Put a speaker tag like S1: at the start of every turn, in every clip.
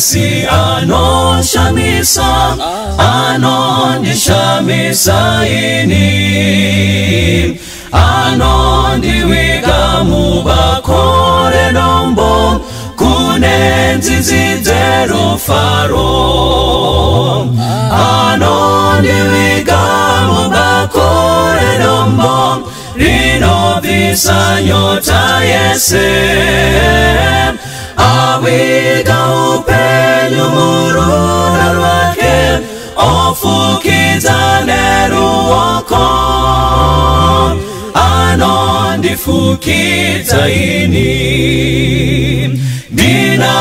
S1: muponesi anoshamisa anondishamisa ini. Anondiwiga mubakore dombo kune nzizi dzerufaro anondiwiga mubakore dombo rinovisa nyota yese awiga upenyu muruna rwake ofukidza neruoko. Anondifukidza ini ndina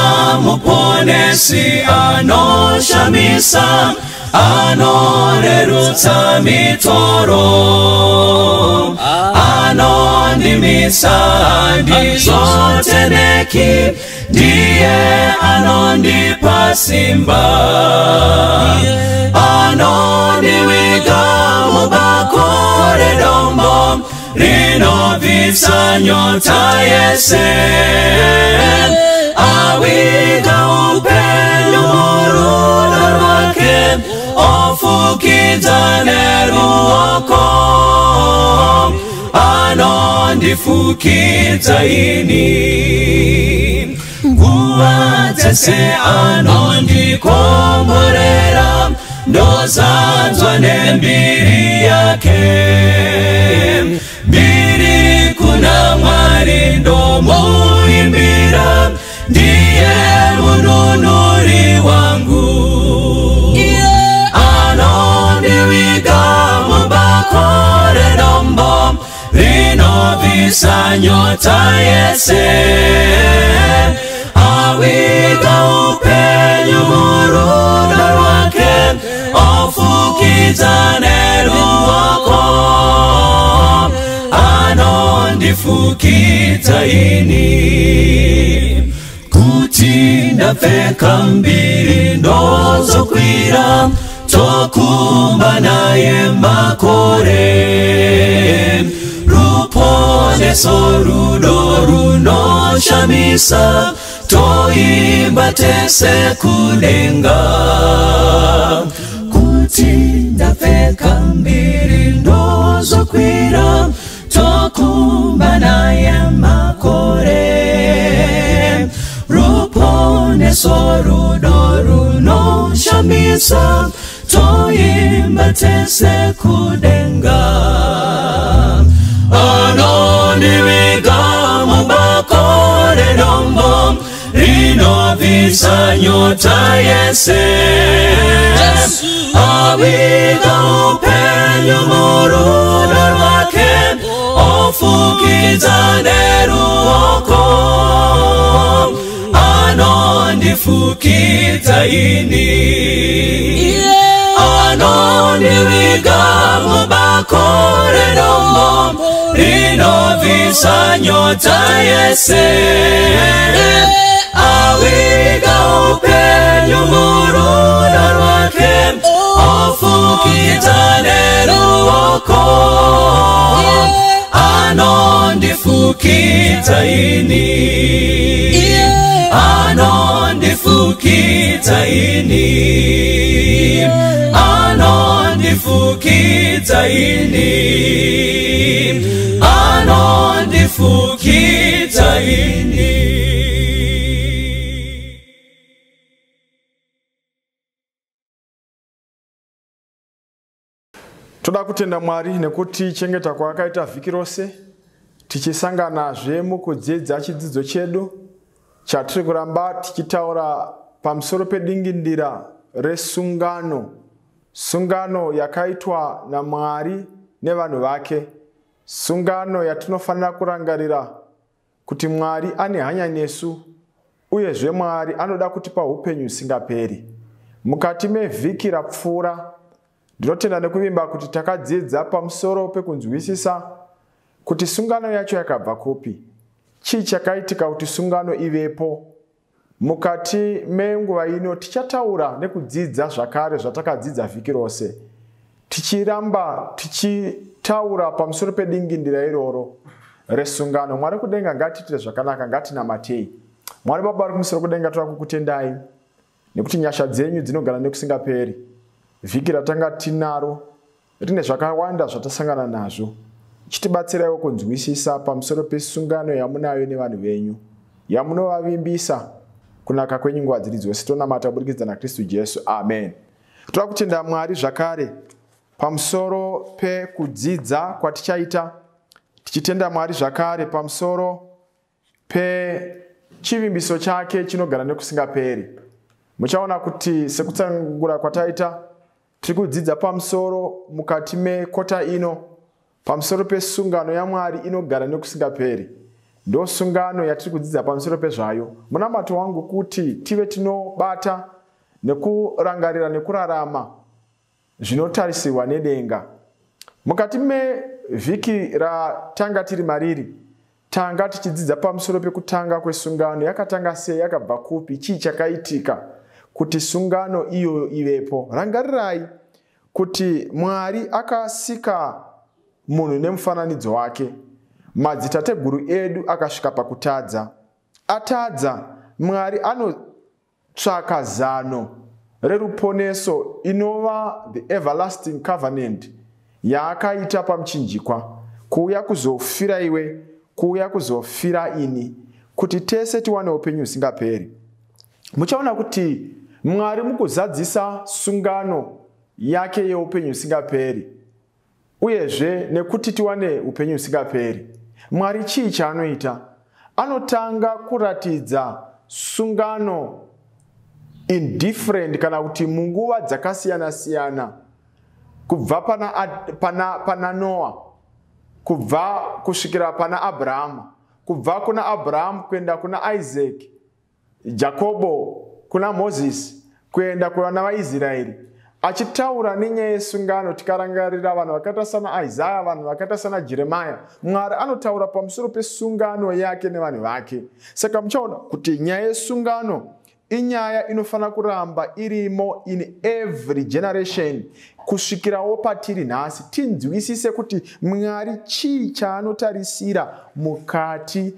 S1: muponesi anoshamisa anorerutsa mitoro anondimisa ndizoteneki ndiye anondipa simba. Anondiwiga mubakore dombo rinovisa nyota yese awiga upenyu muruna rwake ofukidza neruoko anondifukidza ini nguva dzese anondikomborera ndozanzwa nembiri yake. Mbiri kuna mwari ndomuimbira ndiye mununuri wangu. Anondiwiga mubakore dombo rinovisa nyota yese. Awiga upenyu muruna rwake ofukidza neruoko anondifukidza ini kuti ndapfeka mbiri ndozokwira tokumba naye makore. Ruponeso rudo runoshamisa toimba tese kudenga runoshamisa toimba tese kudenga. Anoniwiga mubakore dombo rinovisa nyota yese. Awiga upenyu muruna rwake ofukidza neruoko anondifukidza ini. Anondiwiga mubakore dombo rinovisa nyota yese. Awiga upenyu muruna rwake ofukidza neruoko. Anondifukidza ini anondifukidza ini anondifukidza ini anondifukidza ini
S2: toda kutenda mwari nekuti chengeta kwaakaita vhiki rose tichisanganazve mukudzidza chidzidzo chedu chatiri kuramba tichitaura pamusoro pedingindira resungano. Sungano yakaitwa namwari nevanhu vake. Sungano yatinofanira kurangarira kuti mwari ane hanya nesu uyezve mwari anoda kutipa upenyu husingaperi. Mukati mevhiki rapfuura ndinotenda nekuvimba kuti takadzidza pamusoro pekunzwisisa kuti sungano yacho yakabva kupi chii chakaitika kuti sungano ivepo? Mukati menguva ino tichataura nekudzidza zvakare zvatakadzidza vhiki rose. Tichiramba tichitaura pamusoro pedingindira iroro. Resungano mwari kudenga ngatiitire zvakanaka ngatinamatei mwari baba vari kumusoro kudenga toda kukutendai nekuti nyasha dzenyu dzinogara nekusingaperi. Vhiki ratanga tinaro rine zvakawanda zvatasangana nazvo chitibatsiraiwo kunzwisisa pamusoro pesungano yamunayo nevanhu venyu. Yamunovavimbisa kunaka kwenyu nguva dziri dzose. Tonamata kuburikidza nakristu jesu. Amen. Toda kutenda mwari zvakare. Pamusoro pekudzidza kwatichaita tichitenda mwari zvakare pamusoro pechivimbiso chake chinogara nekusingaperi muchaona kuti sekutsangura kwataita tiri kudzidza pamusoro mukati mekota ino pamusoro pesungano yamwari inogara nekusingaperi. Ndo sungano yatiri kudzidza pamusoro pezvayo. Munamato wangu kuti tive tinobata nekurangarira nekurarama zvinotarisirwa nedenga. Mukati mevhiki ratanga tiri mariri tanga tichidzidza pamusoro pekutanga kwesungano. Yakatanga sei yakabva kupi chii chakaitika kuti sungano iyoyo ivepo. Rangarirai kuti mwari akasika munhu nemufananidzo wake. Madzitateguru edu akasvika pakutadza. Atadza mwari anotsvaka zano reruponeso inova the everlasting covenant yaakaita pamuchinjikwa kuuya kuzofira iwe kuuya kuzofira ini kuti tese tiwane upenyu husingaperi. Muchaona kuti mwari mukuzadzisa sungano yake yeupenyu husingaperi uyezve nekuti tiwane upenyu husingaperi. Mwari chii chaanoita? Anotanga kuratidza sungano in different kana kuti munguva dzakasiyana-siyana. Kubva pana, pana, pana noa kubva kusvikira pana abrahamu kubva kuna abrahamu kuenda kuna isaac jakobho kuna mozisi kuenda kuvana vaisraeri achitaura nenyaya yesungano tikarangarira vanhu vakaita sana isaya vanhu vakaita sana jeremaya mwari anotaura pamusoro pesungano yake nevanhu vake. Saka muchaona kuti nyaya yesungano inyaya inofanira kuramba irimo in every generation. Kusvikirawo patiri nhasi tinzwisise kuti mwari chii chaanotarisira mukati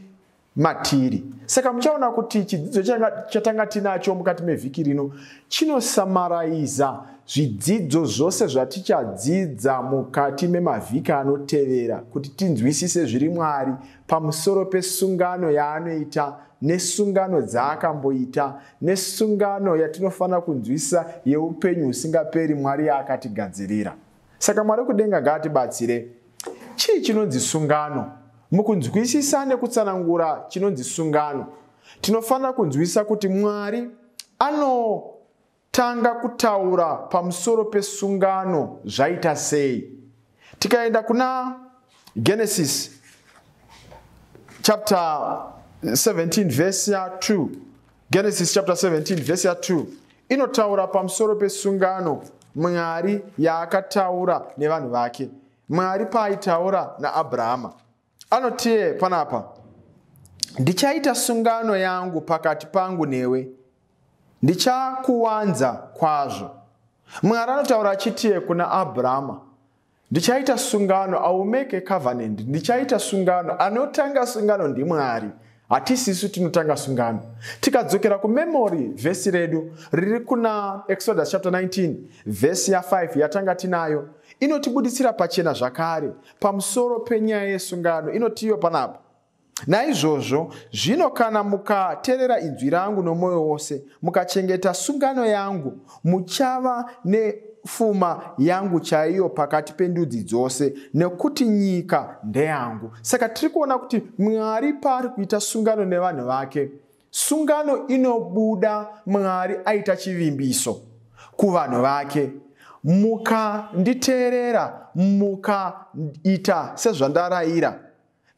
S2: matiri. Saka muchaona kuti chidzidzo chatanga tinacho mukati mevhiki rino chinosamaraiza zvidzidzo zvose zvatichadzidza mukati memavhiki anotevera kuti tinzwisise zviri mwari pamusoro pesungano yaanoita nesungano dzaakamboita nesungano yatinofanira kunzwisisa yeupenyu husingaperi mwari yaakatigadzirira. Saka mwari kudenga ngaatibatsire. Chii chinonzi sungano? Mukunzwisisa nekutsanangura chinonzi sungano. Tinofanira kunzwisisa kuti mwari anotanga kutaura pamusoro pesungano zvaita sei. Tikaenda kuna genesis chapter 17 vhesi ya2 genesis chapter 17 vhesi ya2 inotaura pamusoro pesungano mwari yaakataura nevanhu vake. Mwari paaitaura naabrahama. Anotiye panapa ndichaita sungano yangu pakati pangu newe ndichakuwanza kwazvo. Mwari anotaura achitiye kuna abrahama ndichaita sungano iwill make a covenant. Ndichaita sungano. Anotanga sungano ndimwari hatisisu tinotanga sungano. Tikadzokera kumemori vhesi redu riri kuna exodus chapter 19 vhesi ya5 yatanga tinayo. Inotibuditsira pachena zvakare pamusoro penyaya yesungano inotiyo panapa naizvozvo zvino kana mukateerera inzwi rangu nomwoyo wose mukachengeta sungano yangu muchava nepfuma yangu chaiyo pakati pendudzi dzose nekuti nyika ndeyangu. Saka tiri kuona kuti mwari paari kuita sungano nevanhu vake sungano inobuda mwari aita chivimbiso kuvanhu vake. Mukanditeerera mukaita sezvandarayira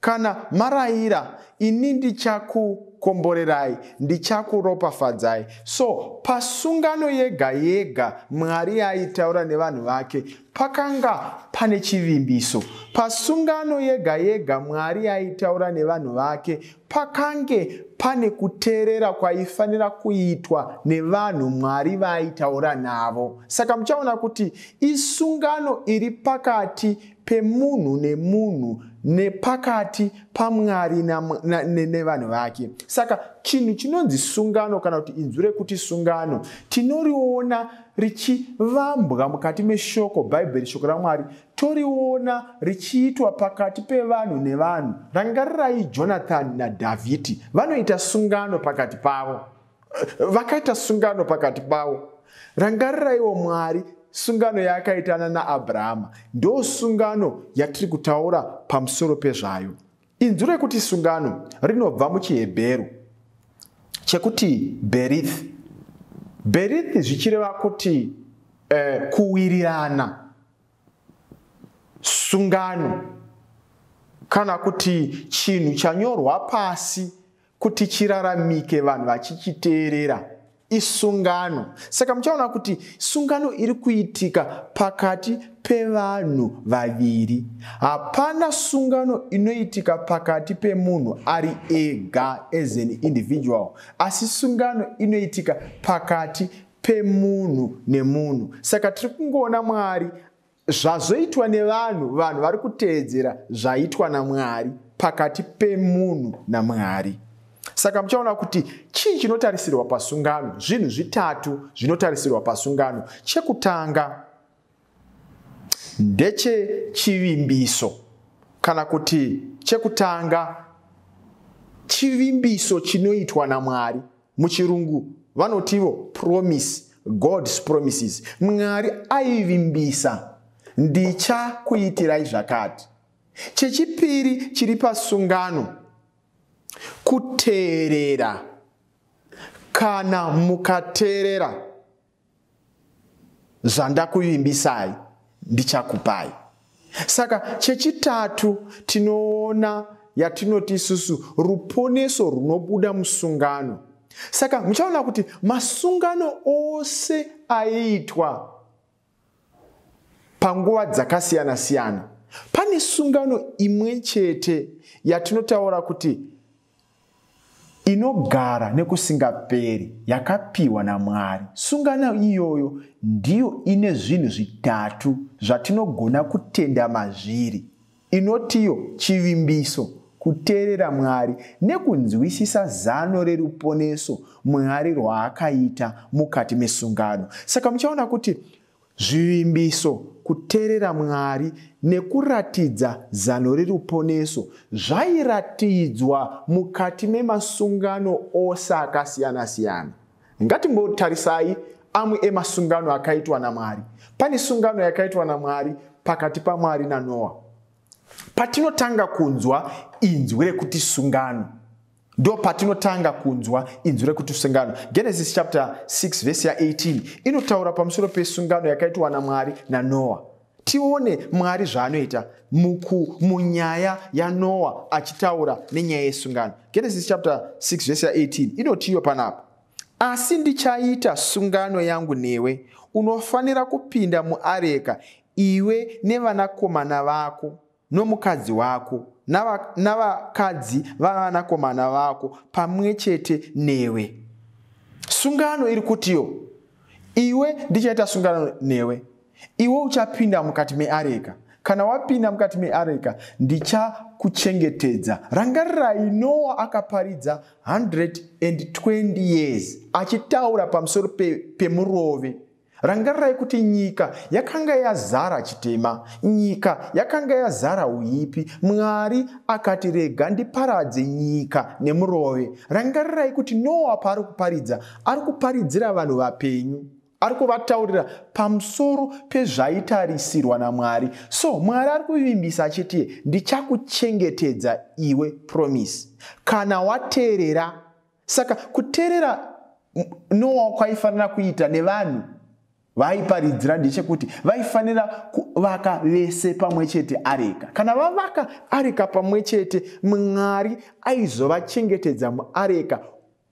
S2: kana marayira ini ndichakukomborerai ndichakuropafadzai. So pasungano yega yega mwari aitaura nevanhu vake pakanga pane chivimbiso. Pasungano yega yega mwari aitaura nevanhu vake pakange pane kuteerera kwaifanira kuitwa nevanhu mwari vaaitaura navo. Saka muchaona kuti isungano iri pakati pemunhu nemunhu nepakati pamwari nevanhu vake. Saka chinhu chinonzi sungano kana kuti inzwi rekuti sungano tinoriona richivambwa mukati meshoko bhaibheri shoko ramwari toriona richiitwa pakati pevanhu nevanhu. Rangarirai jonathani nadhavhidhi vanoita sungano pakati pavo. Vakaita sungano pakati pavo. Rangariraiwo mwari sungano yaakaitana naabrahama. Ndo sungano yatiri kutaura pamusoro pezvayo. Inzwi rekuti sungano rinobva muchihebheru chekuti berith berith zvichireva kuti eh, kuwirirana. Sungano. Kana kuti chinhu chanyorwa pasi kuti chiraramike vanhu vachichiteerera isungano. Saka muchaona kuti sungano iri kuitika pakati pevanhu vaviri. Hapana sungano inoitika pakati pemunhu ari ega as an individual asi sungano inoitika pakati pemunhu nemunhu. Saka tiri kungoona mwari zvazoitwa nevanhu vanhu vari kuteedzera zvaitwa namwari pakati pemunhu namwari saka muchaona kuti chii chinotarisirwa pasungano? Zvinhu zvitatu zvinotarisirwa pasungano. Chekutanga ndechechivimbiso kana kuti chekutanga chivimbiso chinoitwa namwari. Muchirungu vanotivo promise god's promises. Mwari aivimbisa. Ndichakuitirai zvakati. Chechipiri chiri pasungano kuteerera kana mukateerera zvandakuvimbisai ndichakupai. Saka chechitatu tinoona yatinoti isusu ruponeso runobuda musungano. Saka muchaona kuti masungano ose aiitwa panguva dzakasiyana-siyana. Pane sungano imwe chete yatinotaura kuti inogara nekusingaperi yakapiwa namwari. Sungano iyoyo ndiyo ine zvinhu zvitatu zvatinogona kutenda mazviri. Inotiyo chivimbiso kuteerera mwari nekunzwisisa zano reruponeso mwari rwaakaita mukati mesungano. Saka muchaona kuti zvivimbiso kuteerera mwari nekuratidza zano reruponeso. Zvairatidzwa mukati memasungano ose akasiyana-siyana. Ngatimbotarisai amwe emasungano akaitwa namwari. Pane sungano yakaitwa namwari pakati pamwari nanoa. Patinotanga kunzwa inzwi rekuti sungano ndo patinotanga kunzwa inzwi rekuti sungano genesis chapter 6 vhesi ya18 inotaura pamusoro pesungano yakaitwa namwari nanoa. Tione mwari zvaanoita. Munyaya yanoa achitaura nenyaya yesungano. Genesis chapter 6 vhesi ya18 inotiyo panapa asi ndichaita sungano yangu newe. Unofanira kupinda muareka iwe nevanakomana vako nomukadzi wako navakadzi vavanakomana vako pamwe chete newe. Sungano iri kutiyo iwe ndichaita sungano newe. Iwe uchapinda mukati meareka. Kana wapinda mukati meareka ndichakuchengetedza. Rangarirai noa akaparidza 120 years achitaura pamusoro pemurove pe rangarirai kuti nyika yakanga yazara chitema nyika yakanga yazara uipi. Mwari akati rega ndiparadze nyika nemurove. Rangarirai kuti noa paari kuparidza ari kuparidzira vanhu vapenyu ari kuvataurira pamusoro pezvaitarisirwa namwari. So mwari ari kuvimbisa achiti ndichakuchengetedza iwe promise. Kana wateerera saka kuteerera noa kwaifanira kuita nevanhu vaiparidzira ndechekuti vaifanira kuvaka vese pamwe chete areka. Kana vavaka areka pamwe chete mwari aizovachengetedza muareka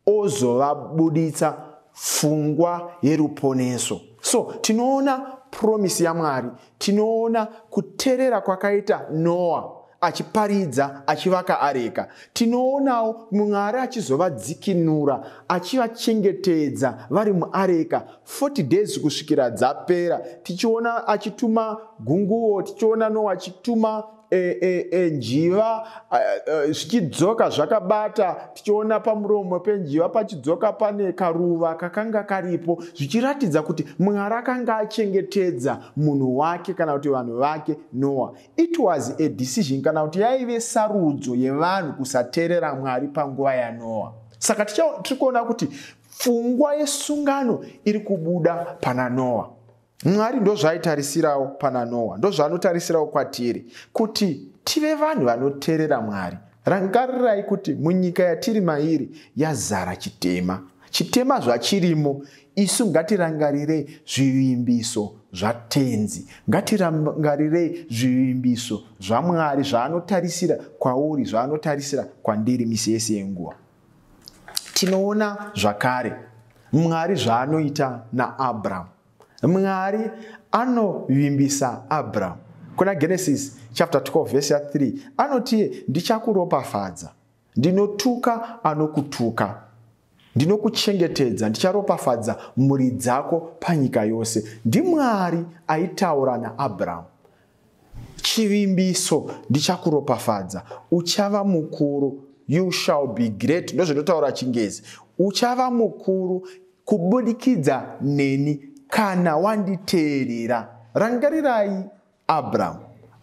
S2: ozovabuditsa pfungwa yeruponeso. So tinoona promisi yamwari tinoona kuteerera kwakaita noa achiparidza achivaka areka. Tinoonawo mwari achizovadzikinura achivachengetedza vari muareka. 40 days kusvikira dzapera. Tichiona achituma gunguo tichiona noa achituma e, e, e, njiva zvichidzoka zvakabata. Tichiona pamuromo penjiva pachidzoka pane karuva kakanga karipo zvichiratidza kuti mwari akanga achengetedza munhu wake kana kuti vanhu vake noa it was a decision kana kuti yaive sarudzo yevanhu kusateerera mwari panguva yanoa saka tiri kuona kuti pfungwa yesungano iri kubuda pana noa mwari ndozvaaitarisirawo pana noa ndozvaanotarisirawo kwatiri kuti tive vanhu vanoteerera mwari. Rangarirai kuti munyika yatiri mairi yazara chitema. Chitema zvachirimo isu ngatirangarirei zvivimbiso zvatenzi. Ngatirangarirei zvivimbiso zvamwari zvaanotarisira kwauri zvaanotarisira kwandiri misi yese yenguva. Tinoona zvakare. Mwari zvaanoita naabrahamu mwari anovimbisa abrahamu kuna genesis chapter 12 vhesi ya3 anoti ndichakuropafadza. Ndinotuka anokutuka. Ndinokuchengetedza. Ndicharopafadza mhuri dzako panyika yose. Ndimwari aitaura naabrahamu chivimbiso ndichakuropafadza. Uchava mukuru. You shall be great. Ndozvinotaura chingezi. Uchava mukuru kubudikidza neni kana wanditeerera rangarirai abrahamu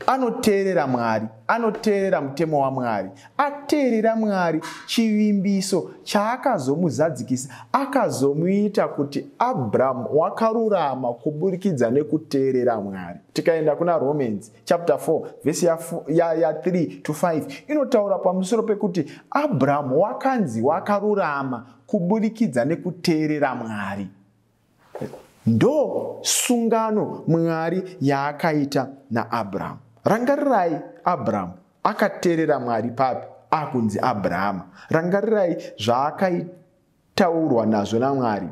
S2: anoteerera mwari anoteerera mutemo wamwari ateerera mwari chivimbiso chaakazomuzadzikisa akazomuita kuti abrahamu wakarurama kuburikidza nekuteerera mwari. Tikaenda kuna romans chapter 4 vhesi ya3 ya, ya to 5 inotaura pamusoro pekuti abrahamu wakanzi wakarurama kuburikidza nekuteerera mwari ndo sungano mwari yaakaita naabrahamu rangarirai abrahamu akateerera mwari papi akunzi abrahama rangarirai zvaakaitaurwa nazvo namwari.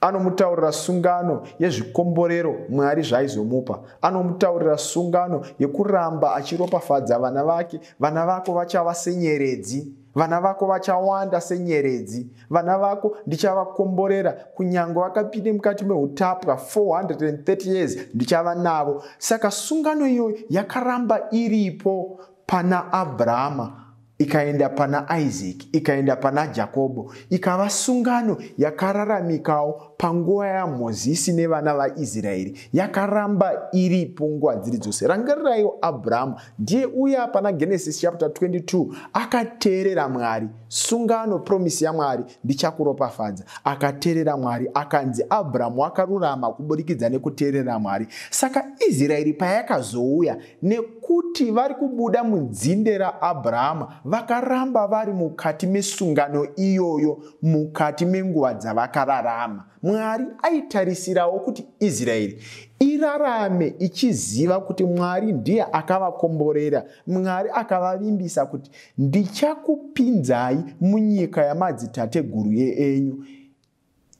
S2: Anomutaurira sungano yezvikomborero mwari zvaaizomupa anomutaurira sungano yekuramba achiropafadza vana vake. Vana vako vachava senyeredzi vana vako vachawanda senyeredzi. Vana vako ndichavakomborera. Kunyange vakapinde mukati meutapwa 430 years ndichava navo. Saka sungano iyoyo yakaramba iripo pana abrahama ikaenda pana isaac ikaenda pana jakobho ikava sungano yakararamikawo panguva yamozisi nevana vaisraeri yakaramba iripo nguva dziri dzose. Rangariraiwo abrahamu ndiye uya pana genesis chapter 22 akateerera mwari. Sungano promisi yamwari ndichakuropafadza. Akateerera mwari akanzi abrahamu akarurama kuburikidza nekuteerera mwari. Saka israeri payakazouya nekuti vari kubuda munzinde raabrahama vakaramba vari mukati mesungano iyoyo mukati menguva dzavakararama mwari aitarisirawo kuti israeri irarame ichiziva kuti mwari ndiye akavakomborera. Mwari akavavimbisa kuti ndichakupinzai munyika yamadzitateguru enyu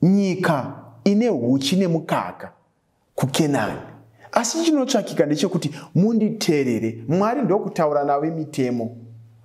S2: nyika ine uchi nemukaka kukenani. Asi chinotsvakika ndechekuti munditeerere mwari ndokutaura nave mitemo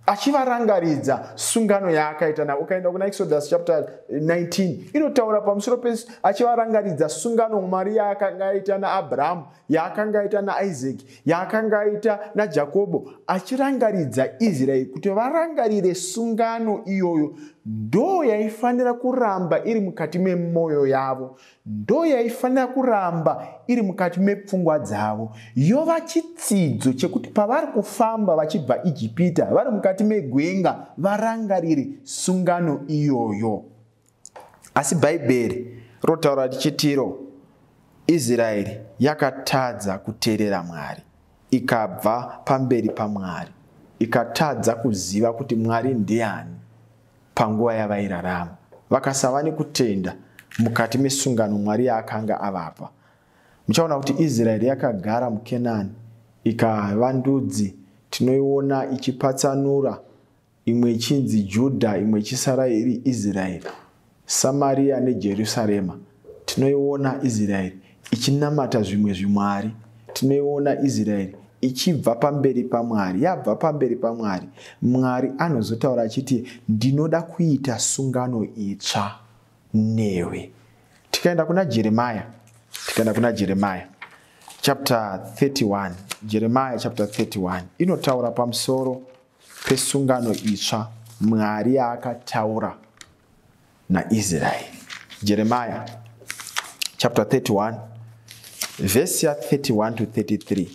S2: achivarangaridza sungano yaakaita navo ukaenda kuna exodus chapter 19 inotaura pamusoro pe achivarangaridza sungano mwari yaakanga aita naabrahamu yaakanga aita naisaki yaakanga aita najakobho achirangaridza israeri kuti varangarire sungano iyoyo ndo yaifanira kuramba iri mukati memwoyo yavo ndo yaifanira kuramba iri mukati mepfungwa dzavo. Yova chitsidzo chekuti pavari kufamba vachibva ijipita vari mukati megwenga varangarire sungano iyoyo. Asi bhaibheri rotaura richitiro israeri yakatadza kuteerera mwari ikabva pamberi pamwari ikatadza kuziva kuti mwari ndiani panguva yavairarama. Vakasava nekutenda mukati mesungano mwari yaakanga avapa. Muchaona kuti israeri yakagara mukenani ikava ndudzi tinoiona ichipatsanura imwe ichinzi judha imwe ichisara iri israeri samariya nejerusarema. Tinoiona israeri ichinamata zvimwe zvimwari. Tinoiona israeri ichibva pamberi pamwari yabva pamberi pamwari mwari anozotaura achiti ndinoda kuita sungano itsva newe. Tikaenda kuna jeremaya tikaenda kuna jeremaya chapter 31 jeremiah chapter 31 inotaura pamusoro pesungano itsva mwari yaakataura naisraeri. Jeremiah chapter 31 vhesi ya31 to 33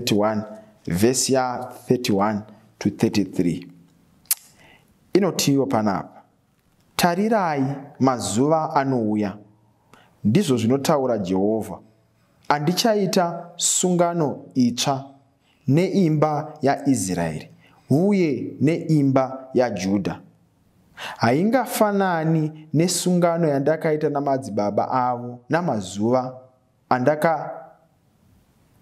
S2: 31 vhesi ya31 to 33 inotiwo panapa. Tarirai mazuva anouya. Ndizvo zvinotaura jehovha. Handichaita sungano itsva neimba yaisraeri uye neimba yajudha. Haingafanani nesungano yandakaita namadzibaba avo namazuva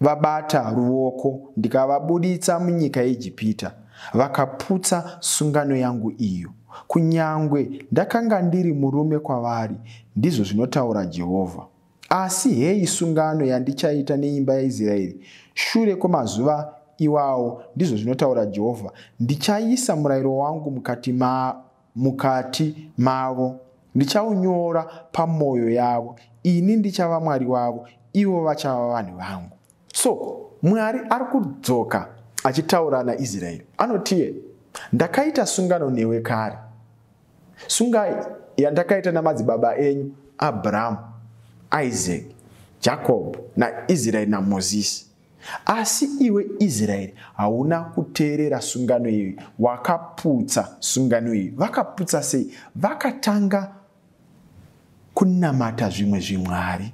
S2: andakavabata ruoko ndikavabuditsa munyika yeijipita vakaputsa sungano yangu iyo. Kunyange ndakanga ndiri murume kwavari ndizvo zvinotaura jehovha. Asi heyi sungano yandichaita neimba yaisraeri shure kwemazuva iwawo ndizvo zvinotaura jehovha. Ndichaisa murayiro wangu mukati, ma, mukati mavo. Ndichaunyora pamwoyo yavo. Ini ndichava mwari wavo ivo vachava vanhu vangu so mwari ari kudzoka achitaura naisraeri. Anotiye ndakaita sungano newe kare. Sunga yandakaita namadzibaba enyu abrahamu isaac jacob naisraeri namozisi asi iwe israeri hauna kuteerera sungano iyi. Wakaputsa sungano iyi. Vakaputsa sei? Vakatanga kunamata zvimwe zvimwari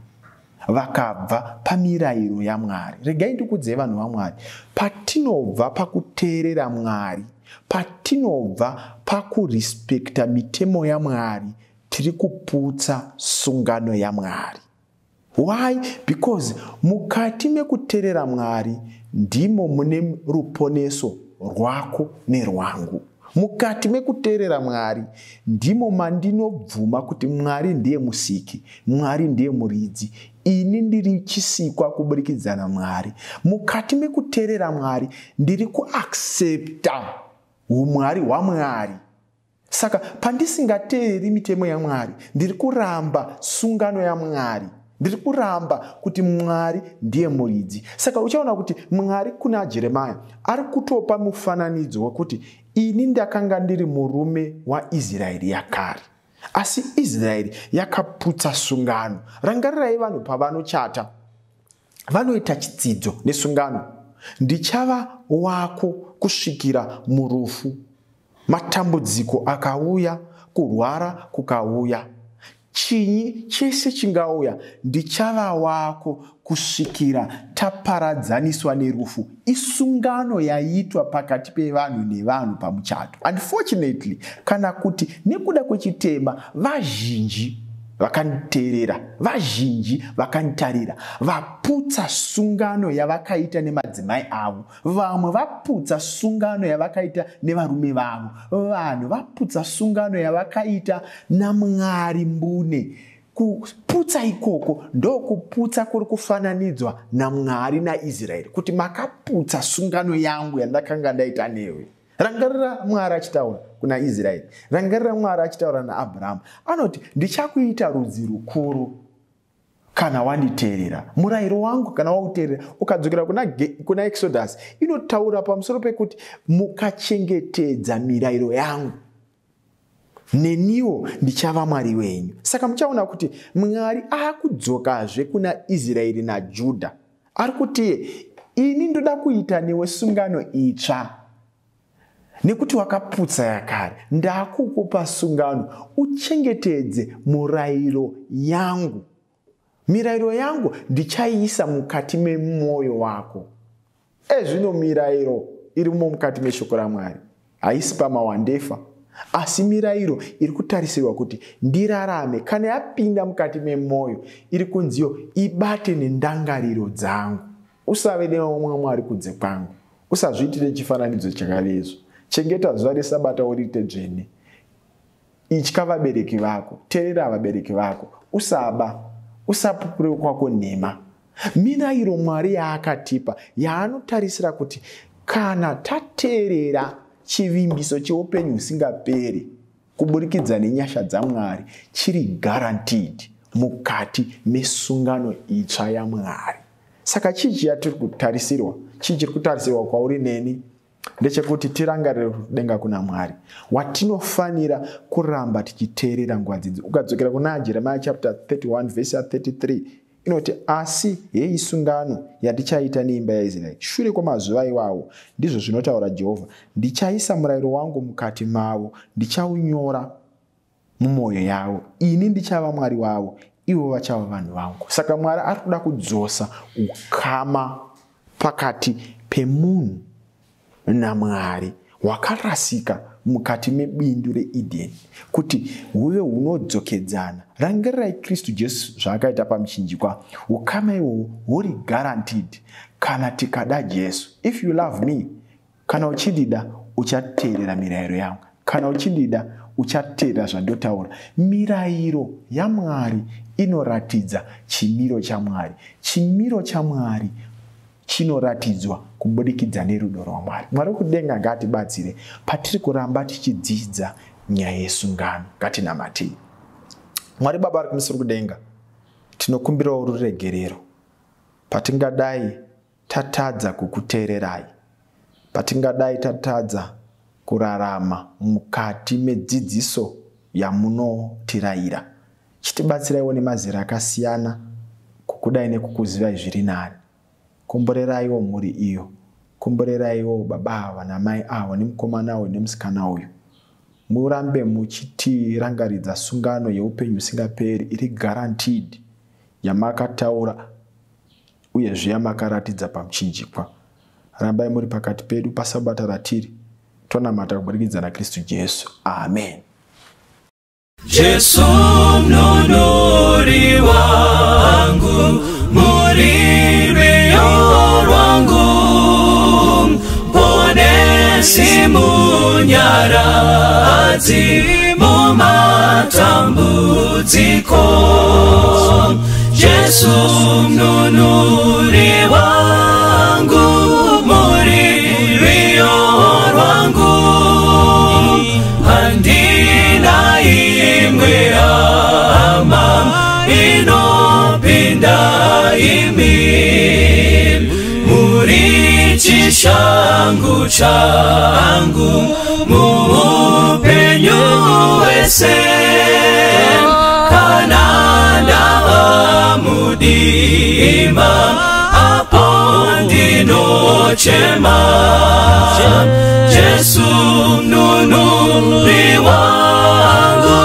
S2: vakabva pamirayiro yamwari. Regai ndikudze vanhu vamwari. Patinobva pakuteerera mwari patinobva pakurispekta mitemo yamwari tiri kuputsa sungano yamwari. Why? Because mukati mekuteerera mwari ndimo mune ruponeso rwako nerwangu. Mukati mekuteerera mwari ndimo mandinobvuma kuti mwari ndiye musiki mwari ndiye muridzi ini ndiri chisikwa kuburikidza mwari mukati mekuteerera mwari ndiri kuaccepta umwari hwamwari saka pandisingateereri mitemo yamwari ndiri kuramba sungano yamwari. Ndiri kuramba kuti mwari ndiye muridzi. Saka uchaona kuti mwari kuna jeremia ari kutopa mufananidzo wekuti ini ndakanga ndiri murume waisraeri yakare asi israeri yakaputsa sungano. Rangarirai vanhu pavanochata. Vanoita chidzidzo nesungano. Ndichava wako kusvikira murufu. Matambudziko akauya kurwara kukauya chinyi chese chingauya ndichava wako kusvikira taparadzaniswa nerufu. Isungano yaitwa pakati pevanhu nevanhu pamuchato. Unfortunately kana kuti nekuda kwechitema vazhinji vakanditeerera vazhinji vakanditarira vaputsa sungano yavakaita nemadzimai avo. Vamwe vaputsa sungano yavakaita nevarume vavo. Vanhu vaputsa sungano yavakaita namwari mbune. Kuputsa ikoko ndokuputsa kuri kufananidzwa namwari naisraeri kuti makaputsa sungano yangu yandakanga ndaita newe rangarira mwari achitaura kuna israeri. Rangarira mwari achitaura naabrahama anoti ndichakuita rudzi rukuru kana wanditeerera. Murayiro wangu kana wauteerera ukadzokera kuna, kuna exodus. Inotaura pamusoro pekuti mukachengetedza mirayiro yangu. Neniwo ndichava mwari wenyu. Saka muchaona kuti mwari aakudzokazve kuna israeri najudha ari kuti ini ndoda kuita newe sungano itsva nekuti wakaputsa yakare ndakukupa sungano uchengetedze murayiro yangu. Mirayiro yangu ndichaiisa mukati memwoyo wako. Ezvino mirayiro irimo mukati meshoko ramwari. Haisi pamawandefa. Asi mirayiro iri kutarisirwa kuti ndirarame. Kana yapinda mukati memwoyo iri kunziyo ibate nendangariro dzangu. Usave neumwe mwari kunze kwangu. Usazviitire chifananidzo chakavezwa chengeta zuva resabata uriite dzvene. Itya vabereki vako teerera vabereki vako. Usaba usapupure kwako nhema. Mirayiro mwari yaakatipa yaanotarisira kuti kana tateerera chivimbiso cheupenyu husingaperi kuburikidza nenyasha dzamwari chiri guaranteed mukati mesungano itsva yamwari. Saka chii chiyatiri kutarisirwa? Chii chiri kutarisirwa kwauri neni ndechekuti tirangarire kudenga kuna mwari watinofanira kuramba tichiteerera nguva dzidzi. Ukadzokera kuna jeremiya chapter 31 vhesi ya33 inoti asi heyi sungano yandichaita neimba yaisraeri shure kwamazuva iwawo ndizvo zvinotaura jehovha ndichaisa murayiro wangu mukati mavo ndichaunyora mumwoyo yavo ini ndichava mwari wavo ivo vachava vanhu vangu. Saka mwari ari kuda kudzosa ukama pakati pemunhu namwari hwakarasika mukati mebindu reedheni kuti huve hunodzokedzana. Rangarirai kristu jesu zvaakaita pamuchinjikwa. Ukama ihwohwo huri guaranteed kana tikada jesu. If you love me kana uchindida uchateerera mirayiro yangu. Kana uchindida uchateerera zvandotaura. Mirayiro yamwari inoratidza chimiro chamwari. Chimiro chamwari chinoratidzwa kubudikidza nerudo rwamwari. Mwari wekudenga ngaatibatsire patiri kuramba tichidzidza nyaya yesungano. Ngatinamatei mwari baba ari kumusiri kudenga tinokumbirawo ruregerero. Patingadai tatadza kukuteererai patingadai tatadza kurarama mukati medzidziso yamunotirayira. Chitibatsiraiwo nemazera akasiyana kukudai nekukuzivai zviri nani komboreraiwo mhuri iyo. Komboreraiwo baba ava namai avo nemukomana uyu nemusikana uyu murambe muchitirangaridza sungano yeupenyu usingaperi iri guaranteed yamakataura uyezve yamakaratidza pamuchinjikwa. Rambai muri pakati pedu pasabata ratiri. Tonamata kubudikidza nakristu jesu. Amen.
S1: Jesu mnunuri mumatambudziko. Jesu mnunuri wangu, muririo rwangu, handina imwe hama inopinda imi muri changu changu mupenyu wese. Kananda amudima hapo ndino chema. Jesu nunu wangu.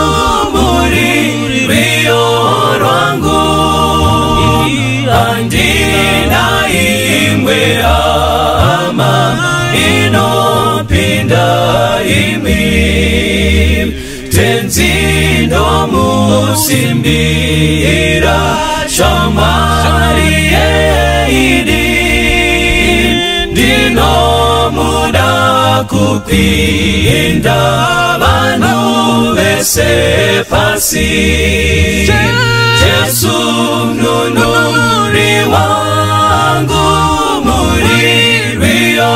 S1: Tenzindomusimbira shamwari yeidi ndinomuda kupinda vanhu vese pasi. Jesu mnunuri wangu muri rwiyo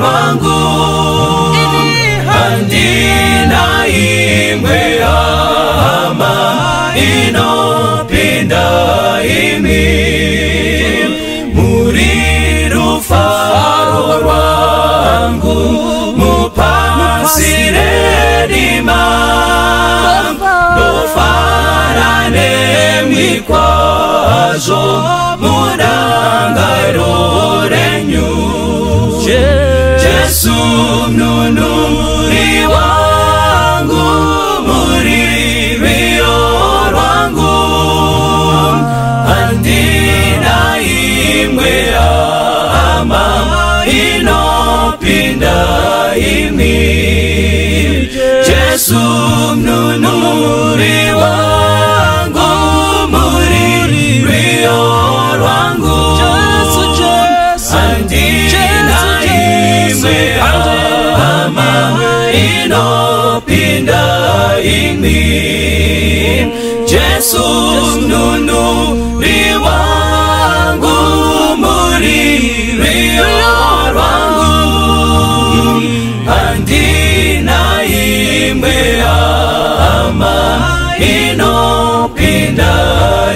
S1: rwangu handina imwe hama inopinda imi. Muri rufaro rwangu mupasi redima ndofara nemwi kwazvo mudangaro renyu jesu mnunuri jesu mnunuri wangu muri rwiyo rwangu. Handina imwe hama inopinda imi jesu mnunuri wangu muri rwiyo rwangu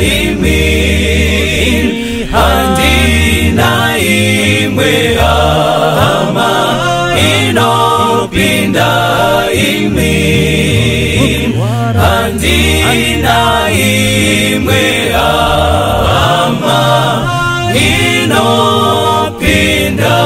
S1: imili handina imwe ama ino inopinda imi handina imwe ama ino inopinda